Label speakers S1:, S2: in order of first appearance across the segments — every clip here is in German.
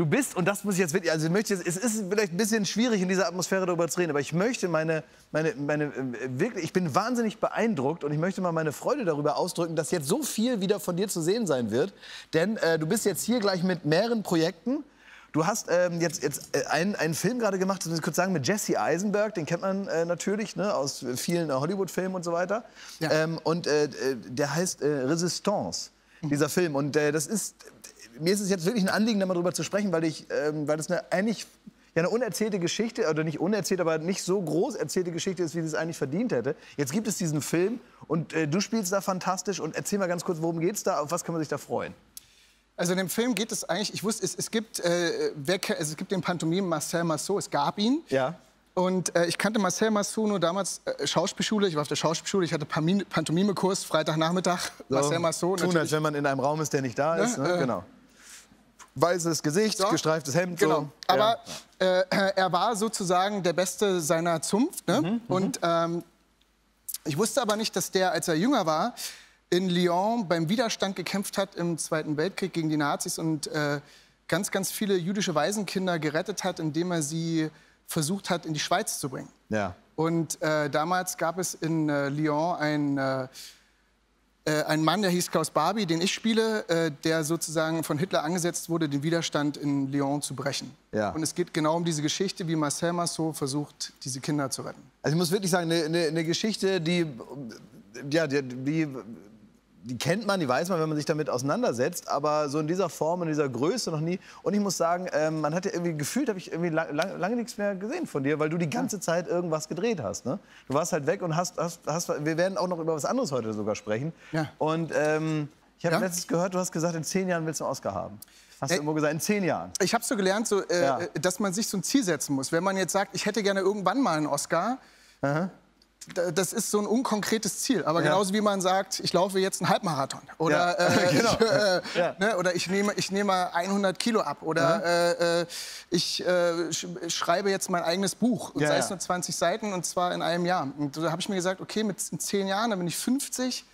S1: du bist, und das muss ich jetzt wirklich, also ich möchte, jetzt- es ist vielleicht ein bisschen schwierig in dieser Atmosphäre darüber zu reden, aber ich möchte meine, meine, meine, äh, wirklich, ich bin wahnsinnig beeindruckt und ich möchte mal meine Freude darüber ausdrücken, dass jetzt so viel wieder von dir zu sehen sein wird. Denn äh, du bist jetzt hier gleich mit mehreren Projekten. Du hast ähm, jetzt, jetzt äh, einen, einen Film gerade gemacht, das muss ich kurz sagen, mit Jesse Eisenberg, den kennt man äh, natürlich ne, aus vielen äh, Hollywood-Filmen und so weiter.
S2: Ja.
S1: Ähm, und äh, der heißt Resistance, dieser Film. Und das ist, mir ist es jetzt wirklich ein Anliegen, da mal drüber zu sprechen, weil, ich, ähm, weil das eine eigentlich ja, eine unerzählte Geschichte, oder nicht unerzählt, aber nicht so groß erzählte Geschichte ist, wie sie es eigentlich verdient hätte. Jetzt gibt es diesen Film und äh, du spielst da fantastisch. Und erzähl mal ganz kurz, worum geht's da, auf was kann man sich da freuen?
S2: Also in dem Film geht es eigentlich, ich wusste, es, es, gibt, äh, wer, also es gibt den Pantomim Marcel Marceau, es gab ihn.
S1: Ja.
S2: Und äh, ich kannte Marcel Marceau nur damals äh, Schauspielschule. Ich war auf der Schauspielschule, ich hatte Pantomime-Kurs, Freitagnachmittag. Marcel Marceau.
S1: Tun, als wenn man in einem Raum ist, der nicht da ist.
S2: Ne,
S1: Ne? genau. Weißes Gesicht,
S2: So.
S1: gestreiftes Hemd.
S2: Genau.
S1: So.
S2: Aber
S1: Ja.
S2: äh, er war sozusagen der Beste seiner Zunft. Ne?
S1: Mhm,
S2: Und ähm, ich wusste aber nicht, dass der, als er jünger war, in Lyon beim Widerstand gekämpft hat im Zweiten Weltkrieg gegen die Nazis und äh, ganz, ganz viele jüdische Waisenkinder gerettet hat, indem er sie versucht hat, in die Schweiz zu bringen.
S1: ja.
S2: Und äh, damals gab es in äh, Lyon ein, äh, einen Mann, der hieß Klaus Barbie, den ich spiele, äh, der sozusagen von Hitler angesetzt wurde, den Widerstand in Lyon zu brechen.
S1: Ja.
S2: Und es geht genau um diese Geschichte, wie Marcel Marceau versucht, diese Kinder zu retten.
S1: Also ich muss wirklich sagen, eine, eine, eine Geschichte, die, ja, die, die, die kennt man, die weiß man, wenn man sich damit auseinandersetzt, aber so in dieser Form und dieser Größe noch nie. Und ich muss sagen, ähm, man hat ja irgendwie gefühlt, habe ich irgendwie lang, lang, lange nichts mehr gesehen von dir, weil du die ganze Zeit irgendwas gedreht hast. Ne? Du warst halt weg und hast, hast, hast, wir werden auch noch über was anderes heute sogar sprechen.
S2: Ja.
S1: Und ähm, ich habe
S2: Ja?
S1: letztens gehört, du hast gesagt, in zehn Jahren willst du einen Oscar haben. Hast du irgendwo gesagt, in zehn Jahren.
S2: Ich habe so gelernt, so, äh,
S1: Ja.
S2: dass man sich so ein Ziel setzen muss. Wenn man jetzt sagt, ich hätte gerne irgendwann mal einen Oscar, da- das ist so ein unkonkretes Ziel. Aber genauso wie man sagt, ich laufe jetzt einen Halbmarathon. Oder,
S1: Ja,
S2: äh,
S1: genau.
S2: ich, äh,
S1: Ja.
S2: ne, oder ich nehme, ich nehme 100 Kilo ab. Oder äh, äh, ich äh, sch schreibe jetzt mein eigenes Buch. Und
S1: Ja,
S2: sei
S1: ja.
S2: es nur 20 Seiten und zwar in einem Jahr. Und da habe ich mir gesagt, okay, mit in 10 Jahren, dann bin ich 50.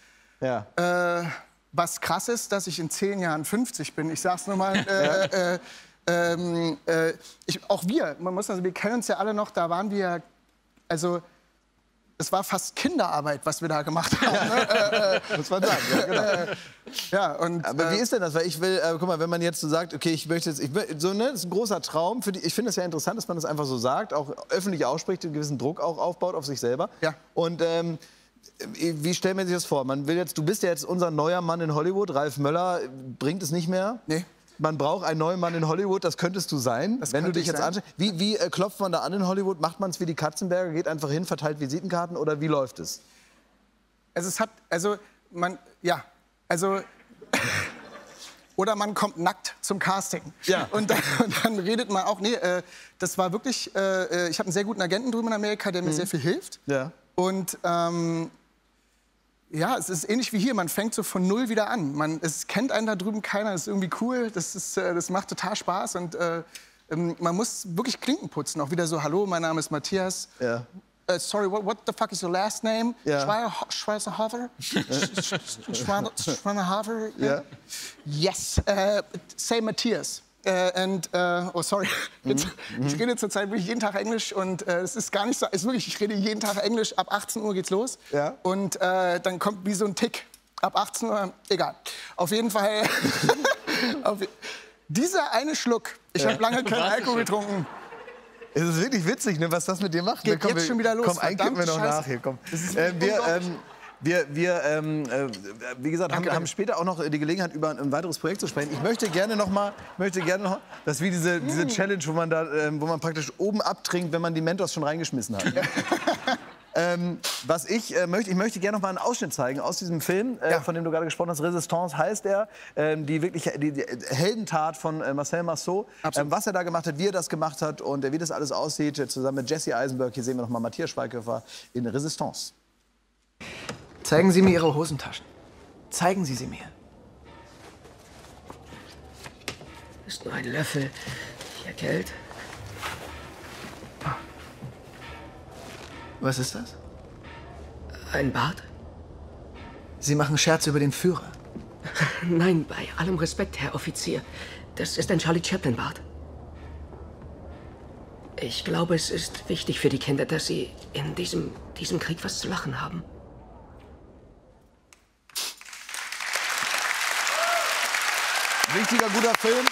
S1: Ja.
S2: Äh, was krass ist, dass ich in 10 Jahren 50 bin. Ich sag's nur mal. Äh, äh, ähm, äh, ich, auch wir, man muss also, wir kennen uns ja alle noch, da waren wir, also es war fast Kinderarbeit, was wir da gemacht haben. Ne?
S1: Muss man sagen. Ja, genau.
S2: ja, und
S1: Aber wie
S2: äh,
S1: ist denn das? Weil ich will, äh, guck mal, wenn man jetzt so sagt, okay, ich möchte jetzt, ich, so, ne, das ist ein großer Traum. Für die, ich finde es ja interessant, dass man das einfach so sagt, auch öffentlich ausspricht, einen gewissen Druck auch aufbaut auf sich selber.
S2: Ja.
S1: Und ähm, wie stellt man sich das vor? Man will jetzt, du bist ja jetzt unser neuer Mann in Hollywood. Ralf Möller äh, bringt es nicht mehr.
S2: Nee.
S1: Man braucht einen neuen Mann in Hollywood, das könntest du sein,
S2: Das
S1: wenn du dich
S2: ich
S1: jetzt anschaust. Wie, wie äh, klopft man da an in Hollywood? Macht man es wie die Katzenberger, geht einfach hin, verteilt Visitenkarten oder wie läuft es?
S2: also es hat, also man, ja, also oder man kommt nackt zum Casting.
S1: Ja.
S2: Und dann, und dann redet man auch, nee, äh, das war wirklich, äh, äh, ich habe einen sehr guten Agenten drüben in Amerika, der mir sehr viel hilft.
S1: Ja.
S2: Und ähm, ja, es ist ähnlich wie hier. Man fängt so von null wieder an. Man, es kennt einen da drüben keiner. Das ist irgendwie cool. Das, ist, äh, das macht total Spaß. Und äh, ähm, man muss wirklich Klinken putzen. Auch wieder so: Hallo, mein Name ist Matthias.
S1: Ja.
S2: Äh, sorry, what, what the fuck is your last name?
S1: Ja.
S2: Schweizer- Schweizerhofer? Schweinerhofer?
S1: Ja.
S2: Yes. Uh, say Matthias. Uh, and, uh, oh, sorry. Jetzt,
S1: Mhm.
S2: Ich rede zurzeit wirklich jeden Tag Englisch und äh, es ist gar nicht so, ist wirklich, ich rede jeden Tag Englisch. Ab 18 Uhr geht's los.
S1: Ja.
S2: Und äh, dann kommt wie so ein Tick. Ab 18 Uhr, egal. Auf jeden Fall. auf, dieser eine Schluck, ich habe lange keinen Alkohol getrunken.
S1: Es ist wirklich witzig, ne, was das mit dir macht.
S2: Geht
S1: ne?
S2: jetzt schon wieder los,
S1: Komm, wir noch
S2: verdammte
S1: nach hier. Komm.
S2: Das ist
S1: Äh, wir, ähm, wir, wir ähm, äh, wie gesagt, haben,
S2: Danke,
S1: haben später auch noch die Gelegenheit, über ein, ein weiteres Projekt zu sprechen. Ich möchte gerne noch mal, möchte gerne noch, das ist wie diese,
S2: Mm.
S1: diese Challenge, wo man, da, ähm, wo man praktisch oben abtrinkt, wenn man die Mentos schon reingeschmissen hat. Ähm, was ich äh, möchte, ich möchte gerne noch mal einen Ausschnitt zeigen aus diesem Film, äh,
S2: Ja.
S1: von dem du gerade gesprochen hast. Resistance heißt er. Ähm, die wirklich die, die Heldentat von äh, Marcel Marceau. Ähm, was er da gemacht hat, wie er das gemacht hat und äh, wie das alles aussieht, äh, zusammen mit Jesse Eisenberg. Hier sehen wir noch mal Matthias Schweighöfer in Resistance.
S3: Zeigen Sie mir Ihre Hosentaschen. Zeigen Sie sie mir.
S4: Ist nur ein Löffel. Hier Geld.
S3: Was ist das?
S4: Ein Bart?
S3: Sie machen Scherze über den Führer.
S4: Nein, bei allem Respekt, Herr Offizier. Das ist ein Charlie Chaplin Bart. Ich glaube, es ist wichtig für die Kinder, dass sie in diesem, diesem Krieg was zu lachen haben.
S1: Wichtiger, guter Film.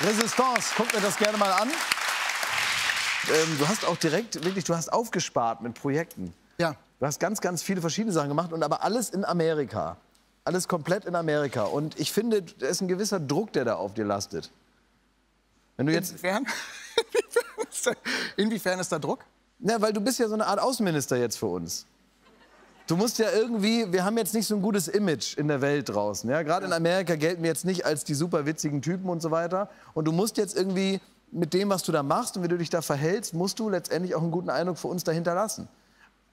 S1: Resistance, guck mir das gerne mal an. Ähm, du hast auch direkt, wirklich, du hast aufgespart mit Projekten.
S2: Ja.
S1: Du hast ganz, ganz viele verschiedene Sachen gemacht und aber alles in Amerika. Alles komplett in Amerika. Und ich finde, da ist ein gewisser Druck, der da auf dir lastet. Wenn du jetzt,
S2: Inwiefern? Inwiefern ist da- Inwiefern ist da Druck?
S1: na, weil du bist ja so eine Art Außenminister jetzt für uns. Du musst ja irgendwie, wir haben jetzt nicht so ein gutes Image in der Welt draußen. Ja? Gerade in Amerika gelten wir jetzt nicht als die super witzigen Typen und so weiter. Und du musst jetzt irgendwie mit dem, was du da machst und wie du dich da verhältst, musst du letztendlich auch einen guten Eindruck für uns dahinter lassen.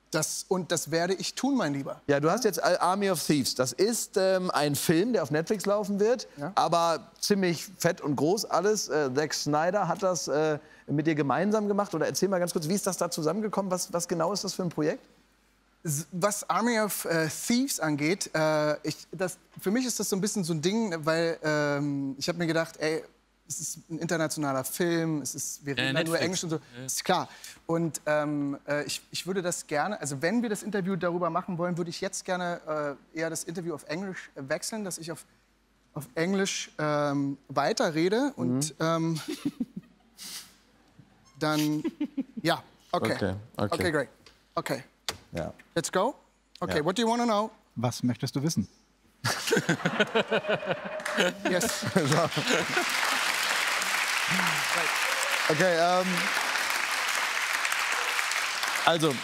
S2: Das, und das werde ich tun, mein Lieber.
S1: Ja, du hast jetzt Army of Thieves. Das ist ähm, ein Film, der auf Netflix laufen wird,
S2: Ja.
S1: aber ziemlich fett und groß alles. Äh, Zack Snyder hat das äh, mit dir gemeinsam gemacht. Oder erzähl mal ganz kurz, wie ist das da zusammengekommen? Was, was genau ist das für ein Projekt?
S2: Was Army of äh, Thieves angeht, äh, ich, das, für mich ist das so ein bisschen so ein Ding, weil ähm, ich habe mir gedacht, ey, es ist ein internationaler Film, es ist, wir reden ja, nur. Englisch und so, ist klar. Und ähm, äh, ich, ich würde das gerne, also wenn wir das Interview darüber machen wollen, würde ich jetzt gerne äh, eher das Interview auf Englisch äh, wechseln, dass ich auf, auf Englisch ähm, weiterrede und ähm, dann, ja, okay.
S1: Okay, okay.
S2: okay, great. Okay.
S1: Ja.
S2: Let's go. Okay,
S1: Ja.
S2: what do you want to know?
S5: Was möchtest du wissen?
S2: Yes.
S1: Okay, ähm, also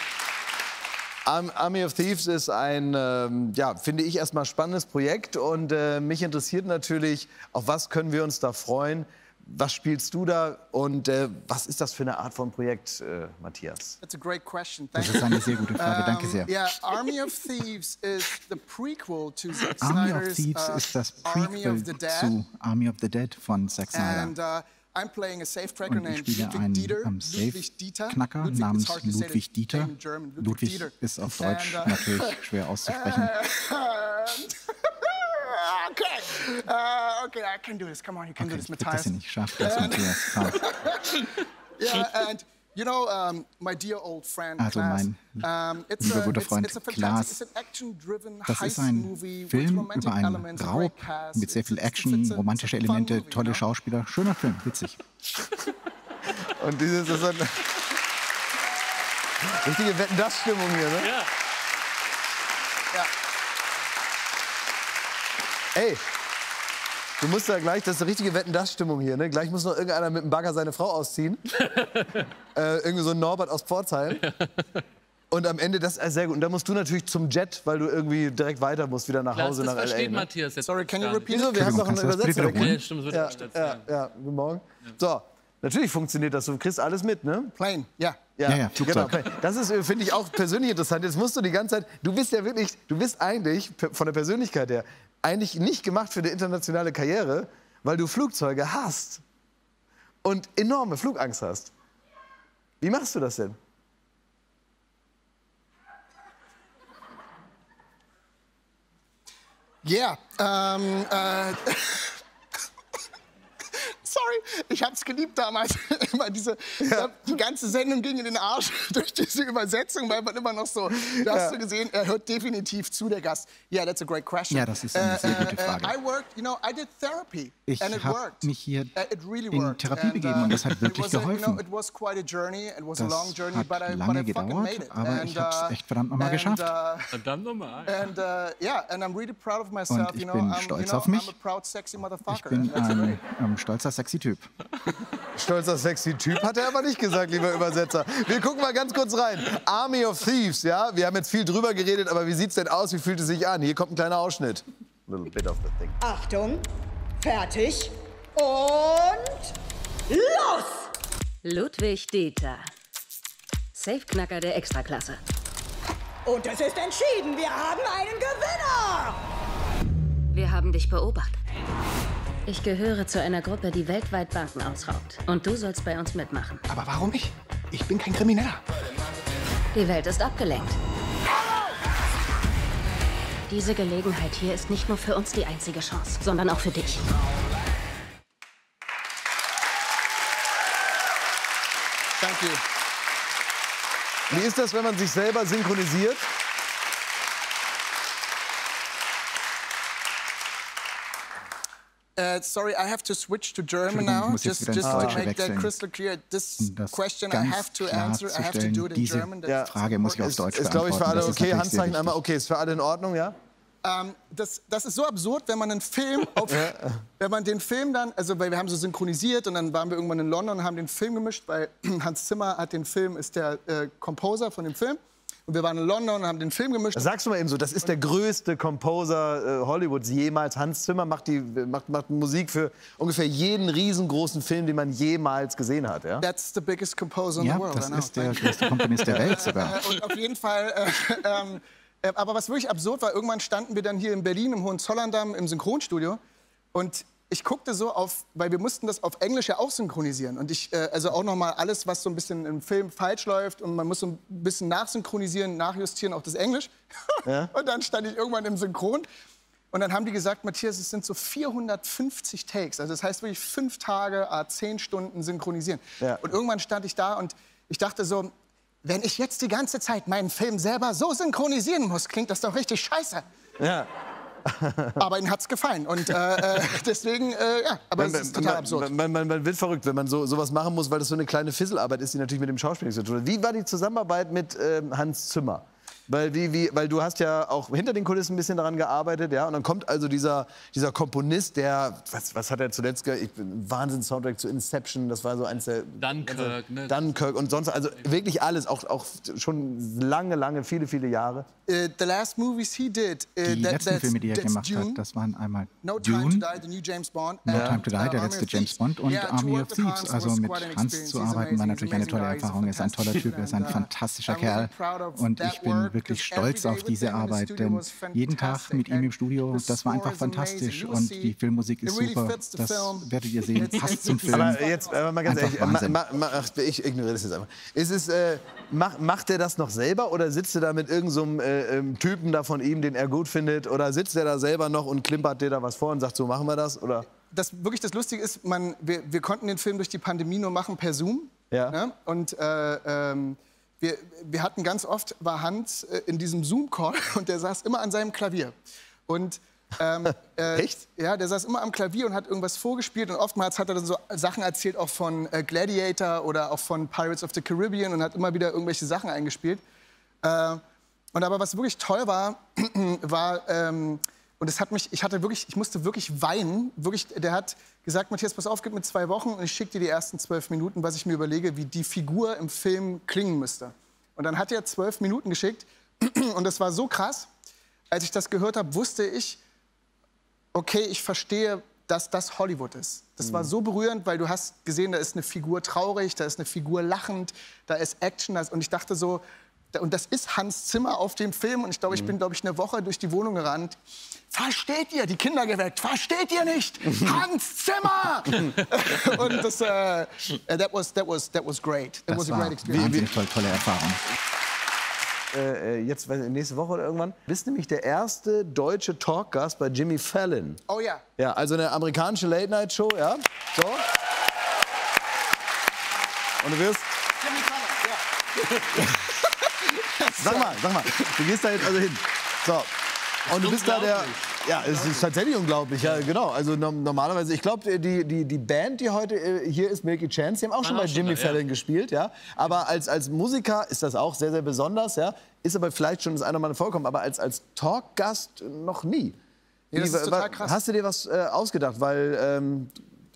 S1: Arm- Army of Thieves ist ein, ähm, ja, finde ich erstmal spannendes Projekt und äh, mich interessiert natürlich, auf was können wir uns da freuen? Was spielst du da und äh, was ist das für eine Art von Projekt, äh, Matthias?
S2: That's a great question.
S5: Das
S2: Thank
S5: ist eine sehr gute Frage. Danke sehr.
S2: Yeah, Army of Thieves is the prequel to Zack
S5: Army of Thieves
S2: uh,
S5: ist das Prequel
S2: of the Dead.
S5: zu Army of the Dead von Zack Snyder.
S2: And uh, I'm playing a safe cracker
S5: Und ich
S2: named
S5: spiele
S2: Ludwig
S5: einen
S2: Dieter.
S5: ähm. Safe-Knacker
S2: Ludwig,
S5: namens Ludwig Dieter.
S2: Ludwig,
S5: Ludwig
S2: Dieter.
S5: ist auf Deutsch
S2: And, uh,
S5: natürlich schwer auszusprechen.
S2: okay. Uh, okay, I can do this. Come on, you can
S5: Okay,
S2: do
S5: ich
S2: this, Matthias.
S5: hier nicht. Schaff das, Matthias.
S2: Yeah, and you know, um, my dear old friend
S5: Also
S2: Klaas,
S5: mein
S2: um, it's
S5: lieber
S2: a,
S5: guter Freund
S2: it's a fantastic,
S5: Klaas.
S2: it's an action-driven
S5: Das ist ein
S2: movie with
S5: Film
S2: romantic
S5: über einen
S2: elements, a
S5: Raub mit sehr viel Action, romantische Elemente, tolle? Schauspieler. Schöner Film, witzig.
S1: Und dieses ist so eine richtige Wetten-Das-Stimmung hier, ne?
S6: Ja.
S2: Ja.
S1: Ey, du musst ja gleich, das ist eine richtige Wetten-Das-Stimmung hier, ne? Gleich muss noch irgendeiner mit dem Bagger seine Frau ausziehen. äh, irgendwie so ein Norbert aus Pforzheim. Und am Ende, das ist sehr gut. Und da musst du natürlich zum Jet, weil du irgendwie direkt weiter musst, wieder nach
S6: Klaas,
S1: Hause
S6: das
S1: nach L.A.
S6: versteht
S1: Ne?
S6: Matthias jetzt
S2: Sorry, can you repeat
S1: Wieso? Wir haben noch einen Übersetzer.
S6: Ja, stimmt, es wird
S1: Ja,
S6: übersetzt,
S1: ja,
S6: ja.
S1: ja, guten Morgen. So, natürlich funktioniert das. Du kriegst alles mit, ne?
S2: Plane, yeah.
S5: Ja, ja, Flugzeug.
S1: Genau. Das ist, äh, finde ich, auch persönlich interessant. Jetzt musst du die ganze Zeit, du bist ja wirklich, du bist eigentlich von der Persönlichkeit her eigentlich nicht gemacht für eine internationale Karriere, weil du Flugzeuge hast und enorme Flugangst hast. Wie machst du das denn?
S2: Yeah. Ähm, äh, sorry, ich hab's geliebt damals. immer diese, Die ganze Sendung ging in den Arsch durch diese Übersetzung, weil man immer noch so, da hast du gesehen, er hört definitiv zu, der Gast. Yeah, that's a great question.
S5: Ja, das ist eine sehr gute Frage.
S2: I worked, you know, I did therapy.
S5: Ich
S2: and it
S5: hab
S2: worked.
S5: mich hier
S2: Uh, really
S5: in
S2: worked.
S5: Therapie
S2: And,
S5: begeben und das hat
S2: it
S5: wirklich
S2: a- You
S5: geholfen.
S2: know, it was quite a journey. It was a
S5: Das
S2: long journey,
S5: hat
S2: I,
S5: lange gedauert,
S2: made it.
S5: aber
S2: and,
S5: ich hab's
S2: uh,
S5: echt verdammt noch mal
S2: and,
S5: geschafft.
S2: uh,
S6: Verdammt nochmal.
S2: And uh, yeah, and I'm really proud of myself.
S5: Und ich
S2: you know,
S5: bin
S2: I'm,
S5: stolz auf mich.
S2: I'm a proud, sexy motherfucker.
S5: Ich bin ein ähm, stolzer, sexy Typ.
S1: Stolzer, sexy Typ hat er aber nicht gesagt, lieber Übersetzer. Wir gucken mal ganz kurz rein. Army of Thieves, ja? Wir haben jetzt viel drüber geredet, aber wie sieht's denn aus? Wie fühlt es sich an? Hier kommt ein kleiner Ausschnitt. A little bit of the thing.
S7: Achtung, fertig und los!
S8: Ludwig Dieter. Safeknacker der Extraklasse.
S7: Und es ist entschieden, wir haben einen Gewinner!
S8: Wir haben dich beobachtet. Ich gehöre zu einer Gruppe, die weltweit Banken ausraubt. Und du sollst bei uns mitmachen.
S2: Aber warum ich? Ich bin kein Krimineller.
S8: Die Welt ist abgelenkt. Diese Gelegenheit hier ist nicht nur für uns die einzige Chance, sondern auch für dich.
S2: You.
S1: Wie ist das, wenn man sich selber synchronisiert?
S2: Uh, sorry, I have to switch to German now, just, just to make that crystal clear. This
S5: Um
S2: question I have to answer. I have to do it in
S5: diese
S2: German.
S1: Ja.
S5: Frage muss ich auf
S1: Ist,
S5: Deutsch
S1: ist glaube ich, für
S5: beantworten.
S1: alle okay. Handzeichen einmal okay. Ist für alle in Ordnung, ja?
S2: Ähm, das, das ist so absurd, wenn man einen Film auf, wenn man den Film dann, also weil wir haben so synchronisiert und dann waren wir irgendwann in London und haben den Film gemischt, weil Hans Zimmer hat den Film, ist der äh, Composer von dem Film. Und wir waren in London und haben den Film gemischt.
S1: Sagst du mal eben so, das ist der größte Composer äh, Hollywoods jemals. Hans Zimmer macht, die, macht, macht Musik für ungefähr jeden riesengroßen Film, den man jemals gesehen hat. Ja?
S2: That's the biggest composer in
S5: Ja,
S2: the world.
S5: das
S2: I know.
S5: ist der größte Komponist der Welt sogar.
S2: Und auf jeden Fall. Äh, ähm, äh, aber was wirklich absurd war, irgendwann standen wir dann hier in Berlin im Hohenzollern-Damm im Synchronstudio und ich guckte so auf, weil wir mussten das auf Englisch ja auch synchronisieren und ich äh, also auch noch mal alles, was so ein bisschen im Film falsch läuft und man muss so ein bisschen nachsynchronisieren, nachjustieren auch das Englisch. und dann stand ich irgendwann im Synchron und dann haben die gesagt, Matthias, es sind so 450 Takes. Also das heißt wirklich fünf Tage, ah, zehn Stunden synchronisieren.
S1: Ja.
S2: Und irgendwann stand ich da und ich dachte so, wenn ich jetzt die ganze Zeit meinen Film selber so synchronisieren muss, klingt das doch richtig scheiße.
S1: Ja.
S2: Aber ihnen hat's gefallen. Und äh, äh, deswegen, äh, ja, aber es ist total
S1: man,
S2: absurd.
S1: Man, man, man wird verrückt, wenn man so, sowas machen muss, weil das so eine kleine Fisselarbeit ist, die natürlich mit dem Schauspiel nichts zu tun hat. Wie war die Zusammenarbeit mit ähm, Hans Zimmer? Weil, wie, wie, weil du hast ja auch hinter den Kulissen ein bisschen daran gearbeitet, ja, und dann kommt also dieser, dieser Komponist, der, was, was hat er zuletzt, ich bin Wahnsinn-Soundtrack zu Inception, das war so eins der...
S6: Dunkirk, ne?
S1: Dunkirk und sonst, also wirklich alles, auch, auch schon lange, lange, viele, viele Jahre.
S2: Äh, the last movies he did, äh,
S5: Die
S2: that-
S5: letzten Filme, die er gemacht
S2: Dune,
S5: hat, das waren einmal
S2: No Time to
S5: Dune,
S2: Die, the new James Bond.
S5: No Time to Die,
S2: uh,
S5: der
S2: Army
S5: letzte James. Bond und
S2: Yeah,
S5: Army
S2: work
S5: of
S2: with
S5: Thieves.
S2: Hans
S5: Also mit Hans zu arbeiten war natürlich eine tolle. Erfahrung. Er ist ein toller Typ, er ist ein
S2: uh,
S5: fantastischer Kerl. Und ich bin wirklich stolz
S2: every
S5: auf
S2: day with
S5: diese
S2: him in the
S5: Arbeit,
S2: studio
S5: denn
S2: was
S5: jeden Tag
S2: fantastic.
S5: mit ihm im
S2: And
S5: Studio,
S2: the
S5: das war einfach fantastisch. Und
S2: see,
S5: die Filmmusik
S2: it
S5: ist super. Das
S2: film.
S5: werdet ihr sehen, passt zum Film.
S1: Aber jetzt aber mal ganz
S5: Einfach
S1: ehrlich, ma, ma, ich ignoriere das jetzt einfach. Ist es, äh, mach, macht er das noch selber oder sitzt er da mit irgendeinem so einem, äh, ähm, Typen da von ihm, den er gut findet? Oder sitzt er da selber noch und klimpert dir da was vor und sagt, so machen wir das? Oder?
S2: das wirklich das Lustige ist, man, wir, wir konnten den Film durch die Pandemie nur machen per Zoom.
S1: Ja.
S2: Ne? Und äh, ähm, wir, wir hatten ganz oft, war Hans äh, in diesem Zoom-Call und der saß immer an seinem Klavier. Und ähm, äh,
S1: Echt?
S2: Ja, der saß immer am Klavier und hat irgendwas vorgespielt und oftmals hat er dann so Sachen erzählt, auch von äh, Gladiator oder auch von Pirates of the Caribbean und hat immer wieder irgendwelche Sachen eingespielt. Äh, und aber was wirklich toll war, war ähm, und es hat mich, ich hatte wirklich, ich musste wirklich weinen. Wirklich, der hat gesagt, Matthias, pass auf, gib mir zwei Wochen und ich schicke dir die ersten zwölf Minuten, was ich mir überlege, wie die Figur im Film klingen müsste. Und dann hat er zwölf Minuten geschickt und das war so krass. Als ich das gehört habe, wusste ich, okay, ich verstehe, dass das Hollywood ist. Das war so berührend, weil du hast gesehen, da ist eine Figur traurig, da ist eine Figur lachend, da ist Action. da ist- Und ich dachte so, und das ist Hans Zimmer auf dem Film. Und ich glaube, ich bin, glaube ich, eine Woche durch die Wohnung gerannt. Versteht ihr? Die Kinder geweckt. Versteht ihr nicht? Hans Zimmer! und das, äh, that was, that was, that was great. It
S5: Das
S2: was a
S5: war
S2: great experience.
S5: wahnsinnig toll, tolle Erfahrung.
S1: Äh, jetzt, weiß ich, nächste Woche oder irgendwann, bist nämlich der erste deutsche Talkgast bei Jimmy Fallon.
S2: Oh ja.
S1: Ja, also eine amerikanische Late-Night-Show, ja. So. Und du wirst.
S2: Jimmy Fallon, ja.
S1: Sag mal, sag mal. Du gehst da jetzt also hin. So. Und du bist da der. Ja, es ist tatsächlich unglaublich, ja, genau. Also no- normalerweise, ich glaube, die, die, die Band, die heute äh, hier ist, Milky Chance, die haben auch schon
S6: auch
S1: bei
S6: schon
S1: Jimmy
S6: ja.
S1: Fallon gespielt, ja. Aber als, als Musiker ist das auch sehr, sehr besonders, ja. Ist aber vielleicht schon das eine oder andere vorkommen, aber als, als Talkgast noch nie.
S2: Nee, das ist total krass.
S1: Hast du dir was äh, ausgedacht? Weil, ähm,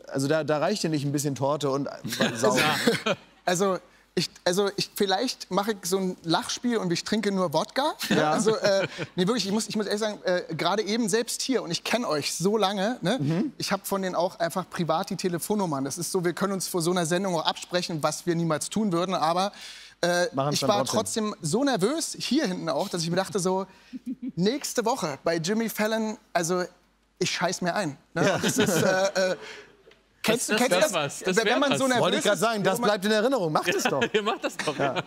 S1: also da, da reicht dir nicht ein bisschen Torte und äh.
S2: Also, ich, also ich, vielleicht mache ich so ein Lachspiel und ich trinke nur Wodka.
S1: Ja.
S2: Also, äh, nee, wirklich, ich muss, ich muss ehrlich sagen, äh, gerade eben selbst hier, und ich kenne euch so lange, ne,
S1: Mhm.
S2: ich habe von denen auch einfach privat die Telefonnummern. Das ist so, wir können uns vor so einer Sendung auch absprechen, was wir niemals tun würden, aber äh, ich war
S1: trotzdem.
S2: so nervös, hier hinten auch, dass ich mir dachte so, nächste Woche bei Jimmy Fallon, also ich scheiß mir ein. Ne? Das ist, äh, äh, Kennst, du-
S6: Das-
S2: kennst
S6: das
S2: das?
S6: was, das
S2: wenn man
S6: was.
S2: so nervös
S1: Wollte ich gerade
S2: ist,
S1: sagen, das bleibt in Erinnerung. Mach das doch.
S6: Ihr macht das doch. Ja.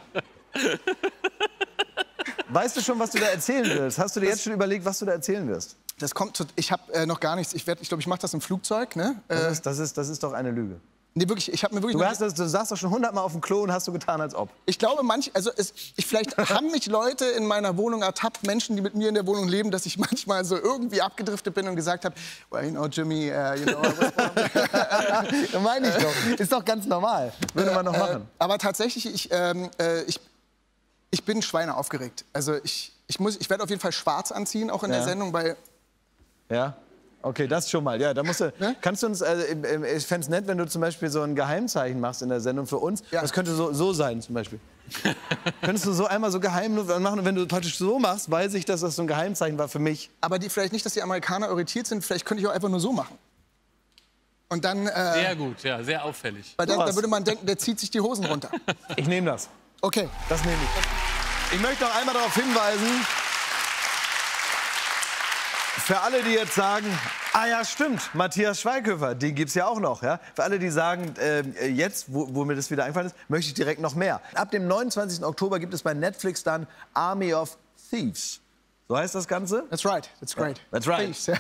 S1: Weißt du schon, was du da erzählen willst? Hast du dir jetzt schon überlegt, was du da erzählen wirst?
S2: Das kommt, zu, ich habe äh, noch gar nichts. Ich, werd- ich glaube, ich mache das im Flugzeug. Ne? Äh,
S1: Das ist, das, ist, das ist doch eine Lüge.
S2: Nee, wirklich, ich habe mir wirklich.
S1: Du, hast das, du saßt doch schon hundertmal auf dem Klo und hast so getan, als ob.
S2: Ich glaube, manch, also es, ich, vielleicht haben mich Leute in meiner Wohnung ertappt, Menschen, die mit mir in der Wohnung leben, dass ich manchmal so irgendwie abgedriftet bin und gesagt habe, well, you know, Jimmy, uh, you know, I
S1: meine ich doch. Ist doch ganz normal. Würde man noch machen.
S2: Aber tatsächlich, ich, ähm, äh, ich, ich bin Schweine aufgeregt. Also ich, ich, muss, ich werde auf jeden Fall schwarz anziehen, auch in
S1: Ja.
S2: der Sendung, weil
S1: Ja? Okay, das schon mal. Ja, da musst du.
S2: Ne?
S1: Kannst du uns, also, ich fände es nett, wenn du zum Beispiel so ein Geheimzeichen machst in der Sendung für uns.
S2: Ja.
S1: Das könnte so, so sein, zum Beispiel. Könntest du so einmal so geheim nur machen und wenn du praktisch so machst, weiß ich, dass das so ein Geheimzeichen war für mich.
S2: aber die, vielleicht nicht, dass die Amerikaner irritiert sind, vielleicht könnte ich auch einfach nur so machen. Und dann, äh,
S6: Sehr gut, ja, sehr auffällig.
S2: weil dann, da würde man denken, der zieht sich die Hosen runter.
S1: Ich nehme das.
S2: Okay.
S1: Das nehme ich. Ich möchte noch einmal darauf hinweisen, für alle, die jetzt sagen, ah ja, stimmt, Matthias Schweighöfer, den gibt's ja auch noch. Ja? Für alle, die sagen, äh, jetzt, wo, wo mir das wieder eingefallen ist, möchte ich direkt noch mehr. Ab dem 29. Oktober gibt es bei Netflix dann Army of Thieves. So heißt das Ganze?
S2: That's right. That's great.
S1: That's right.
S2: Please.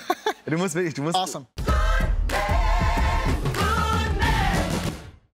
S1: Du musst wirklich, du musst.
S2: awesome.